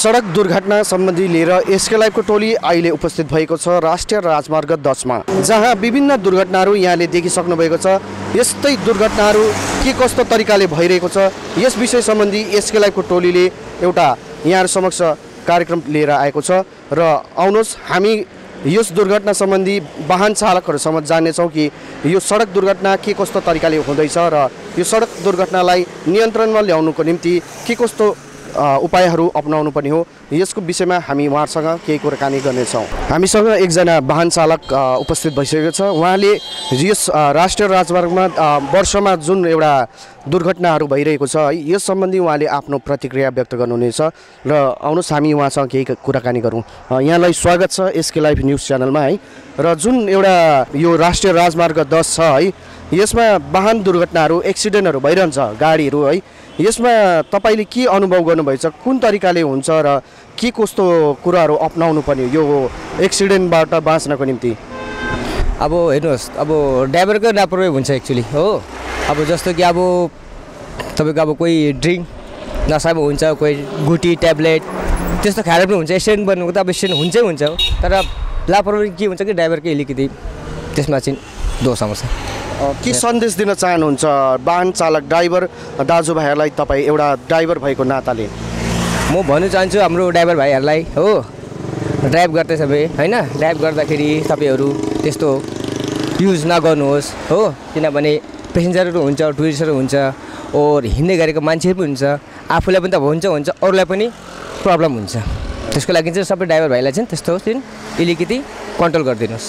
सडक दुर्घटना सम्बन्धी लिएर एसके लाइफको टोली अहिले उपस्थित भएको छ राष्ट्रिय राजमार्ग दसमा जहाँ विभिन्न दुर्घटनाहरू यहाँले देखिसक्नु भएको छ। यस्तै दुर्घटनाहरू के कस्तो तरिकाले भइरहेको छ यस विषय सम्बन्धी एसके लाइफको टोलीले एउटा यहाँहरू समक्ष कार्यक्रम लिएर आएको छ। र आउनुहोस् हामी यस दुर्घटना सम्बन्धी वाहन चालकहरूसम्म जान्नेछौँ कि यो सडक दुर्घटना के कस्तो तरिकाले हुँदैछ र यो सडक दुर्घटनालाई नियन्त्रणमा ल्याउनुको निम्ति के कस्तो उपायहरू अपनाउनु पर्ने हो। यसको विषयमा हामी उहाँहरूसँग केही कुराकानी गर्नेछौँ। हामीसँग एकजना वाहन चालक उपस्थित भइसकेको छ। उहाँले यस राष्ट्रिय राजमार्गमा वर्षमा जुन एउटा दुर्घटनाहरू भइरहेको छ है यस सम्बन्धी उहाँले आफ्नो प्रतिक्रिया व्यक्त गर्नुहुनेछ र आउनुहोस् हामी उहाँसँग केही कुराकानी गरौँ। यहाँलाई स्वागत छ एसके लाइभ न्युज च्यानलमा है। र जुन एउटा यो राष्ट्रिय राजमार्ग दस छ है यसमा वाहन दुर्घटनाहरू एक्सिडेन्टहरू भइरहन्छ गाडीहरू है। यसमा तपाईँले के अनुभव गर्नुभएछ? कुन तरिकाले हुन्छ र के कस्तो कुराहरू अप्नाउनु पर्ने यो एक्सिडेन्टबाट बाँच्नको निम्ति? अब हेर्नुहोस् अब ड्राइभरकै लापरवाही हुन्छ एक्चुली हो? अब जस्तो कि अब तपाईँको अब कोही ड्रिङ्क नसामा हुन्छ कोही गुटी ट्याब्लेट त्यस्तो खाएर पनि हुन्छ। एक्सिडेन्ट बन्नुको त अब एक्सिडेन्ट हुन्छै हुन्छ तर लापरवाही के हुन्छ कि ड्राइभरकै अलिकति त्यसमा चाहिँ दोष आउँछ। के सन्देश दिन चाहनुहुन्छ? वाहन चालक ड्राइभर दाजुभाइहरूलाई तपाईँ एउटा ड्राइभर भएको नाताले? म भन्न चाहन्छु हाम्रो ड्राइभर भाइहरूलाई हो? ड्राइभ गर्दैछ भने होइन? ड्राइभ गर्दाखेरि तपाईँहरू त्यस्तो युज नगर्नुहोस् हो? किनभने पेसेन्जरहरू हुन्छ टुरिस्टहरू हुन्छ ओर हिँड्दै गरेको मान्छे पनि हुन्छ आफूलाई पनि त हुन्छ हुन्छ अरूलाई पनि प्रब्लम हुन्छ। त्यसको लागि चाहिँ सबै ड्राइभर भाइलाई चाहिँ त्यस्तो चाहिँ अलिकति कन्ट्रोल गरिदिनुहोस्।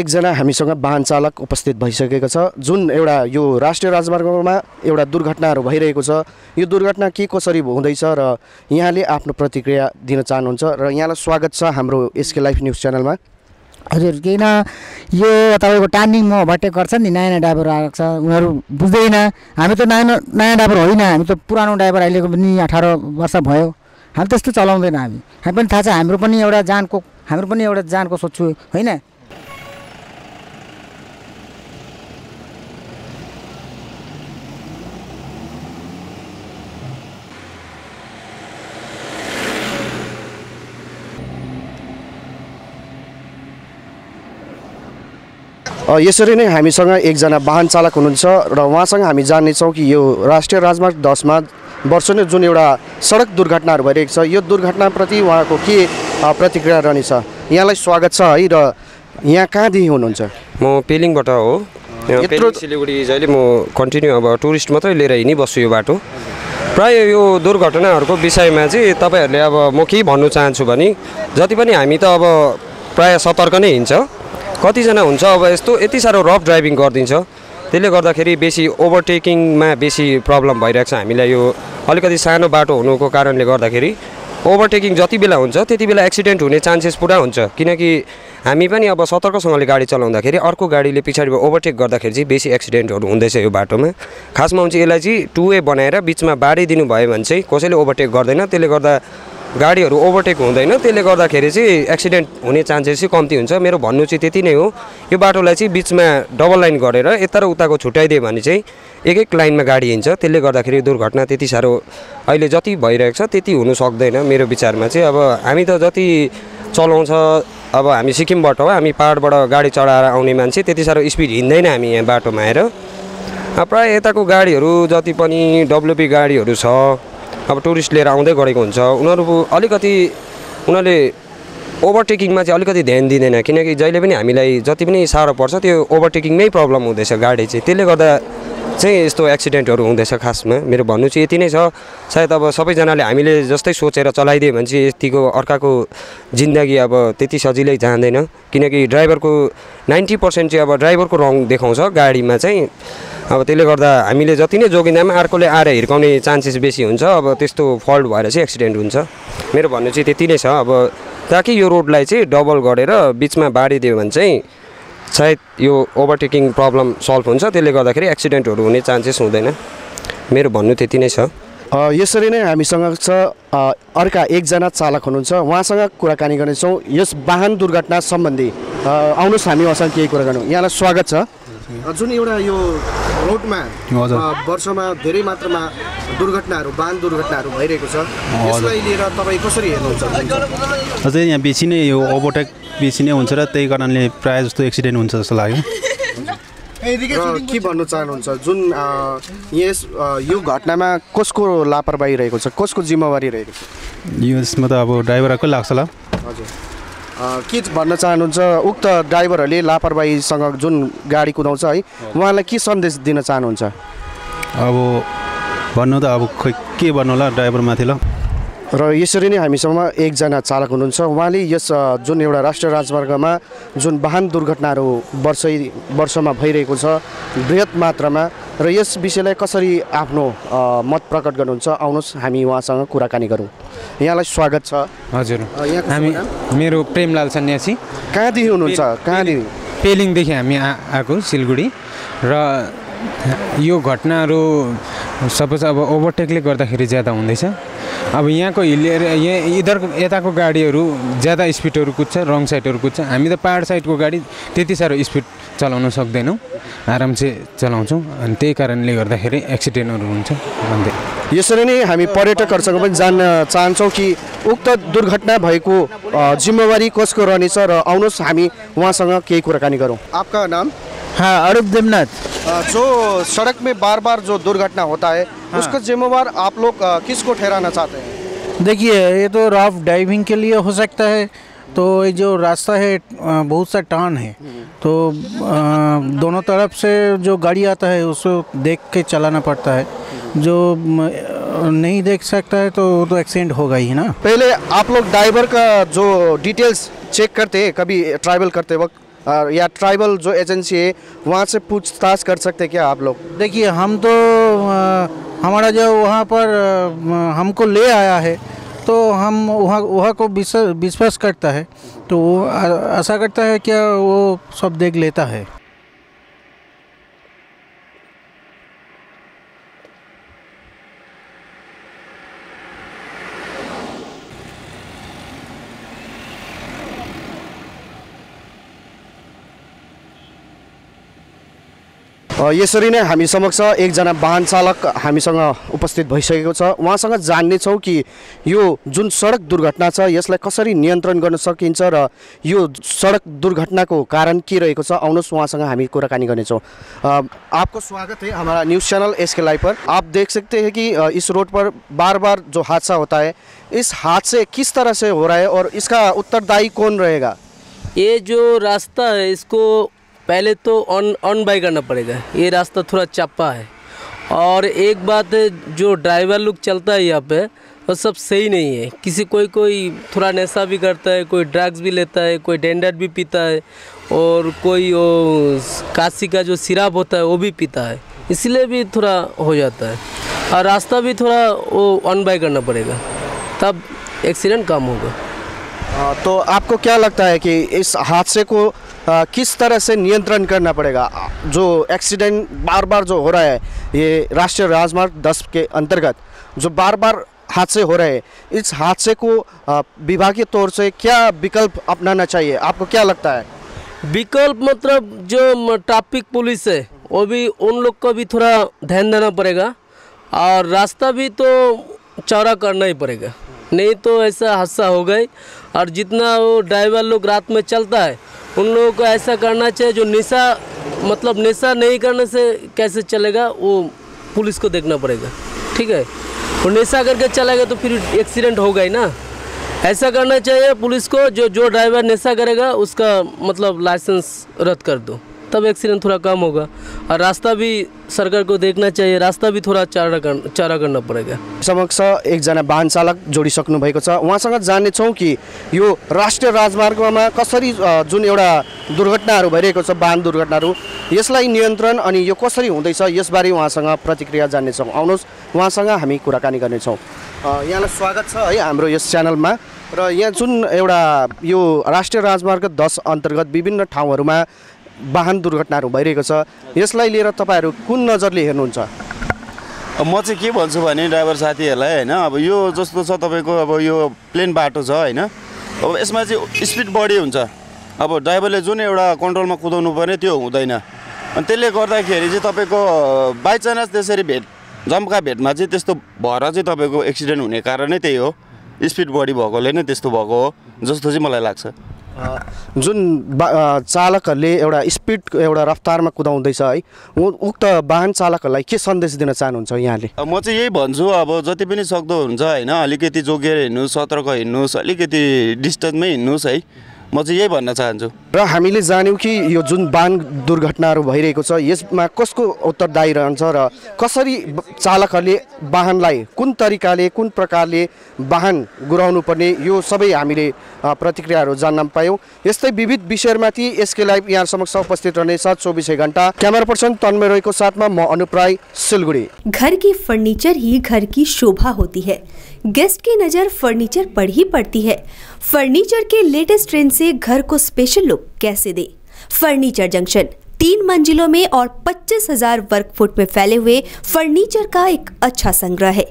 एकजना हामीसँग वाहन चालक उपस्थित भइसकेको छ। जुन एउटा यो राष्ट्रिय राजमार्गमा एउटा दुर्घटनाहरू भइरहेको छ। यो दुर्घटना के कसरी हुँदैछ र यहाँले आफ्नो प्रतिक्रिया दिन चाहनुहुन्छ र यहाँलाई स्वागत छ हाम्रो एसके लाइफ न्युज च्यानलमा। हजुर किन यो तपाईँको टार्निङमा ओभरटेक गर्छ नि नयाँ नयाँ ड्राइभर आएको छ। उनीहरू बुझ्दैन। हामी त नयाँ नयाँ ड्राइभर होइन। हामी त पुरानो ड्राइभर अहिलेको पनि अठार वर्ष भयो। हामी त्यस्तो चलाउँदैन हामी। हामी पनि थाहा छ हाम्रो पनि एउटा जानको हाम्रो पनि एउटा जानको सोध्छु होइन? यसरी नै हामीसँग एकजना वाहन चालक हुनुहुन्छ र उहाँसँग हामी जान्नेछौँ कि यो राष्ट्रिय राजमार्ग दसमा वर्ष नै जुन एउटा सडक दुर्घटनाहरू भइरहेको छ यो दुर्घटनाप्रति उहाँको के प्रतिक्रिया रहनेछ? यहाँलाई स्वागत छ है र यहाँ कहाँदेखि हुनुहुन्छ? म पेलिङबाट हो। यत्रो- सिलगढी जहिले म कन्टिन्यू अब टुरिस्ट मात्रै लिएर हिँडिबस्छु यो बाटो। प्राय यो दुर्घटनाहरूको विषयमा चाहिँ तपाईँहरूले अब म के भन्नु चाहन्छु भने जति पनि हामी त अब प्राय सतर्क नै हिँड्छ। कतिजना हुन्छ अब यस्तो यति साह्रो रफ ड्राइभिङ गरिदिन्छ। त्यसले गर्दाखेरि बेसी ओभरटेकिङमा बेसी प्रब्लम भइरहेको छ हामीलाई यो अलिकति सानो बाटो हुनुको कारणले गर्दाखेरि। ओभरटेकिङ जति बेला हुन्छ त्यति बेला एक्सिडेन्ट हुने चान्सेस पुरा हुन्छ। किनकि हामी पनि अब सतर्कसँगले गाडी चलाउँदाखेरि अर्को गाडीले पछाडिबाट ओभरटेक गर्दाखेरि चाहिँ बेसी एक्सिडेन्टहरू हुँदैछ यो बाटोमा। खासमा चाहिँ यसलाई चाहिँ टु वे बनाएर बिचमा बाडिदिनु भयो भने चाहिँ कसैले ओभरटेक गर्दैन। त्यसले गर्दा गाडीहरू ओभरटेक हुँदैन। त्यसले गर्दाखेरि चाहिँ एक्सिडेन्ट हुने चान्सेस चाहिँ कम्ती हुन्छ। मेरो भन्नु चाहिँ त्यति नै हो। यो बाटोलाई चाहिँ बिचमा डबल लाइन गरेर यता र उताको छुट्याइदियो भने चाहिँ एक एक लाइनमा गाडी हिँड्छ। त्यसले गर्दाखेरि दुर्घटना त्यति साह्रो अहिले जति भइरहेको छ त्यति हुनु सक्दैन मेरो विचारमा चाहिँ। अब हामी त जति चलाउँछ अब हामी सिक्किमबाट हो हामी पाहाडबाट गाडी चढाएर आउने मान्छे त्यति साह्रो स्पिड हिँड्दैन हामी यहाँ बाटोमा आएर। प्रायः यताको गाडीहरू जति पनि डब्लुपी गाडीहरू छ अब टुरिस्ट लिएर आउँदै गरेको हुन्छ। उनीहरू अलिकति उनीहरूले ओभरटेकिङमा चाहिँ अलिकति ध्यान दिँदैन। किनकि जहिले पनि हामीलाई जति पनि साह्रो पर्छ त्यो ओभरटेकिङमै प्रब्लम हुँदैछ गाडी चाहिँ। त्यसले गर्दा चाहिँ यस्तो एक्सिडेन्टहरू हुँदैछ खासमा मेरो भन्नु चाहिँ यति नै छ। सायद अब सबैजनाले हामीले जस्तै सोचेर चलाइदियो भने चाहिँ यतिको अर्काको जिन्दगी अब त्यति सजिलै जाँदैन। किनकि ड्राइभरको नाइन्टी पर्सेन्ट चाहिँ अब ड्राइभरको रङ देखाउँछ गाडीमा चाहिँ। अब त्यसले गर्दा हामीले जति नै जोगिँदा पनि अर्कोले आएर हिर्काउने चान्सेस बेसी हुन्छ। अब त्यस्तो फल्ट भएर चाहिँ एक्सिडेन्ट हुन्छ। मेरो भन्नु चाहिँ त्यति नै छ। अब ताकि यो रोडलाई चाहिँ डबल गरेर बिचमा बाडिदियो भने चाहिँ सायद यो ओभरटेकिङ प्रब्लम सल्भ हुन्छ त्यसले गर्दाखेरि एक्सिडेन्टहरू हुने चान्सेस हुँदैन। मेरो भन्नु त्यति नै छ। यसरी नै हामीसँग छ अर्का एकजना चालक हुनुहुन्छ। उहाँसँग कुराकानी गर्नेछौँ। यस वाहन दुर्घटना सम्बन्धी। आउनुहोस् हामी उहाँसँग केही कुरा गर्नु यहाँलाई स्वागत छ। जुन एउटा यो रोडमा वर्षमा धेरै मात्रामा दुर्घटनाहरू वाहन दुर्घटनाहरू भइरहेको छ। यसलाई लिएर तपाईँ कसरी हेर्नुहुन्छ? अझै यहाँ बेसी नै यो ओभरटेक बेसी नै हुन्छ र त्यही कारणले प्रायः जस्तो एक्सिडेन्ट हुन्छ जस्तो लाग्यो। र के भन्न चाहनुहुन्छ? जुन यस यो घटनामा कसको लापरवाही रहेको छ? कसको जिम्मेवारी रहेको छ? यसमा त अब ड्राइभरकै लाग्छ होला। हजुर। के भन्न चाहनुहुन्छ? उक्त ड्राइभरहरूले लापरवाहीसँग जुन गाडी कुदाउँछ है उहाँलाई के सन्देश दिन चाहनुहुन्छ? अब भन्नु त अब खोइ के भन्नु होला ड्राइभरमाथि ल। र यसरी नै हामीसँग एकजना चालक हुनुहुन्छ। उहाँले यस जुन एउटा राष्ट्रिय राजमार्गमा जुन वाहन दुर्घटनाहरू वर्षै वर्षमा भइरहेको छ बृहत मात्रामा र यस विषयलाई कसरी आफ्नो मत प्रकट गर्नुहुन्छ? आउनुहोस् हामी उहाँसँग कुराकानी गरौँ। यहाँलाई स्वागत छ। हजुर। हामी? मेरो प्रेमलाल सन्यासी। कहाँदेखि हुनुहुन्छ कहाँदेखि पेलिङदेखि हामी आ आएको सिलगढी र यो घटनाहरू सपोज अब ओभरटेकले गर्दाखेरि ज्यादा हुँदैछ। अब यहाँको हिल एरिया यहाँ इधर यताको गाडीहरू ज्यादा स्पिडहरू कुद्छ रङ साइडहरू कुद्छ। हामी त पाहाड साइडको गाडी त्यति साह्रो स्पिड चलाउन सक्दैनौँ। आराम चाहिँ चलाउँछौँ। अनि त्यही कारणले गर्दाखेरि एक्सिडेन्टहरू हुन्छ। भन्दै। यसरी नै हामी पर्यटकहरूसँग पनि जान्न चाहन्छौँ कि उक्त दुर्घटना भएको जिम्मेवारी कसको रहनेछ र आउनुहोस् हामी उहाँसँग केही कुराकानी गरौँ। आपका नाम? हाँ अरूप देवनाथ। जो सड़क में बार बार जो दुर्घटना होता है हाँ। उसका जिम्मेवार आप लोग किसको ठहराना चाहते हैं? देखिए ये तो रफ ड्राइविंग के लिए हो सकता है। तो ये जो रास्ता है बहुत सा टान है। तो दोनों तरफ़ से जो गाड़ी आता है उसको देख के चलाना पड़ता है। जो नहीं देख सकता है तो वो तो एक्सीडेंट होगा ही ना? पहले आप लोग ड्राइवर का जो डिटेल्स चेक करते हैं कभी ट्रैवल करते वक्त या ट्राइबल जो एजेंसी है, वहाँ से पूछताछ कर सकते क्या आप लोग? देखिए, हम तो हमारा जो वहाँ पर हमको ले आया है तो हम वहाँ वहाँ को विश्वास करता है तो वो आशा करता है क्या वो सब देख लेता है। यसरी नै हामी समक्ष एकजना वाहन चालक हामीसँग उपस्थित भइसकेको छ। उहाँसँग जान्नेछौँ कि यो जुन सडक दुर्घटना छ यसलाई कसरी नियन्त्रण गर्न सकिन्छ र यो सडक दुर्घटनाको कारण के रहेको छ आउनुहोस् उहाँसँग हामी कुराकानी गर्नेछौँ। आपको स्वागत है हमारा news channel S K live पर। आप देख सकते हैं कि इस रोड पर बार बार जो हादसा होता है इस हादसे किस तरह से हो रहा है और इसका उत्तरदायी कौन रहेगा? ये जो रास्ता है इसको पहले तो ऑन ऑन बाई करना पड़ेगा। ये रास्ता थोड़ा चप्पा है। और एक बात है जो ड्राइवर लोग चलता है यहाँ पे वो सब सही नहीं है। किसी कोई कोई थोड़ा नशा भी करता है कोई ड्रग्स भी लेता है कोई डेंडर भी पीता है और कोई वो काशी का जो सिराप होता है वो भी पीता है। इसलिए भी थोड़ा हो जाता है। और रास्ता भी थोड़ा वो ऑन बाई करना पड़ेगा। तब एक्सीडेंट कम होगा। अ, तो आपको क्या लगता है कि इस हादसे को अ, किस तरह से नियंत्रण करना पड़ेगा? जो एक्सीडेंट बार बार जो हो रहा है ये राष्ट्रीय राजमार्ग 10 के अंतर्गत जो बार बार हादसे हो रहे हैं इस हादसे को विभागीय तौर से क्या विकल्प अपनाना चाहिए? आपको क्या लगता है? विकल्प मतलब जो ट्रैफ़िक पुलिस है वो भी उन लोग को भी थोड़ा ध्यान देना पड़ेगा। और रास्ता भी तो चौड़ा करना ही पड़ेगा। नहीं तो ऐसा हादसा हो गई और जितना वो ड्राइवर लोग रात में चलता है उन लोगों को ऐसा करना चाहिए जो नशा मतलब नशा नहीं करने से कैसे चलेगा, वो पुलिस को देखना पड़ेगा। ठीक है? और नशा करके चलेगा तो फिर एक्सीडेंट होगा ही ना। ऐसा करना चाहिए पुलिस को, जो जो ड्राइवर नशा करेगा, उसका मतलब लाइसेंस रद्द कर दो। तब एक्सीडेंट थोड़ा कम होगा। और रास्ता भी सरकार को देखना चाहिए रास्ता भी थोड़ा चारा कर चारा करना पड़ेगा। समक्ष एकजना वाहन चालक जोडिसक्नु भएको छ। उहाँसँग जान्नेछौँ कि यो राष्ट्रिय राजमार्गमा कसरी जुन एउटा दुर्घटनाहरू भइरहेको छ वाहन दुर्घटनाहरू यसलाई नियन्त्रण अनि यो कसरी हुँदैछ यसबारे उहाँसँग प्रतिक्रिया जान्नेछौँ आउनुहोस् उहाँसँग हामी कुराकानी गर्नेछौँ। यहाँलाई स्वागत छ है हाम्रो यस च्यानलमा। र यहाँ जुन एउटा यो राष्ट्रिय राजमार्ग दस अन्तर्गत विभिन्न ठाउँहरूमा वाहन दुर्घटनाहरू भइरहेको छ। यसलाई लिएर तपाईँहरू कुन नजरले हेर्नुहुन्छ? म चाहिँ के भन्छु भने ड्राइभर साथीहरूलाई होइन अब यो जस्तो छ तपाईँको अब यो प्लेन बाटो छ होइन अब यसमा चाहिँ स्पिड बढी हुन्छ। अब ड्राइभरले जुन एउटा कन्ट्रोलमा कुदाउनु पर्ने त्यो हुँदैन। अनि त्यसले गर्दाखेरि चाहिँ तपाईँको बाइचान्स त्यसरी भेट जम्का भेटमा चाहिँ त्यस्तो भएर चाहिँ तपाईँको एक्सिडेन्ट हुने कारण नै त्यही हो। स्पिड बढी भएकोले नै त्यस्तो भएको हो जस्तो चाहिँ मलाई लाग्छ। जुन चालकहरूले एउटा स्पिड एउटा रफ्तारमा कुदाउँदैछ है उक्त वाहन चालकहरूलाई के सन्देश दिन चाहनुहुन्छ यहाँले? म चाहिँ यही भन्छु अब जति पनि सक्दो हुन्छ होइन अलिकति जोगिएर हिँड्नुहोस् सतर्क हिँड्नुहोस् अलिकति डिस्टेन्समै हिँड्नुहोस् है। म चाहिँ यही भन्न चाहन्छु। र हामीले जान्यौँ कि यो जुन वाहन दुर्घटनाहरू भइरहेको छ, यसमा कसको उत्तरदायी रहन्छ र कसरी चालकहरूले वाहनलाई कुन तरिकाले, कुन प्रकारले वाहन गुराउनु पर्ने, यो सबै हामीले प्रतिक्रियाहरू जान्न पायौँ। यस्तै विविध विषयहरूमाथि एसके लाइभ यहाँ समक्ष उपस्थित रहनेछ चौबिसै घन्टा। क्यामेरा पर्सन तन्मय रोयको साथमा म अनुप राई सिलगढी। घर की फर्नीचर ही घर की शोभा होती है। गेस्ट की नज़र फर्नीचर पर ही पड़ती है। फर्नीचर के लेटेस्ट ट्रेंड से घर को स्पेशल लुक कैसे दे? फर्नीचर जंक्शन, तीन मंजिलों में और पच्चीस हज़ार वर्ग फुट में फैले हुए फर्नीचर का एक अच्छा संग्रह है।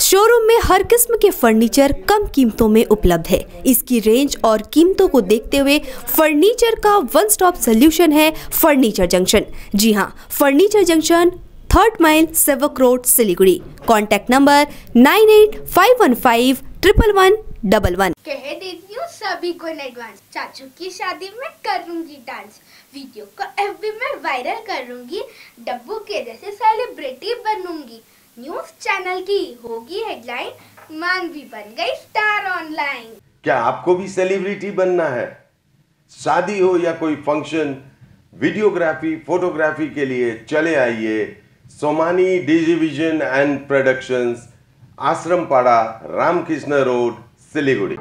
शोरूम में हर किस्म के फर्नीचर कम कीमतों में उपलब्ध है। इसकी रेंज और कीमतों को देखते हुए फर्नीचर का वन स्टॉप सोल्यूशन है फर्नीचर जंक्शन। जी हाँ furniture junction, third mile Sevoke road, Siliguri. Contact number nine eight five one five triple one double one कह देती हूँ सभी को इन एडवांस। चाचू की शादी में करूँगी डांस। वीडियो को एफबी में वायरल करूँगी। डब्बू के जैसे सेलिब्रिटी बनूँगी। न्यूज़ चैनल की होगी हेडलाइन मान भी बन गई स्टार ऑनलाइन क्या आपको भी सेलिब्रिटी बनना है? शादी हो या कोई फ़ंक्शन वीडियोग्राफी फोटोग्राफी के लिए चले आइए Somani digivision and productions Ashrampara Ramakrishna road Siliguri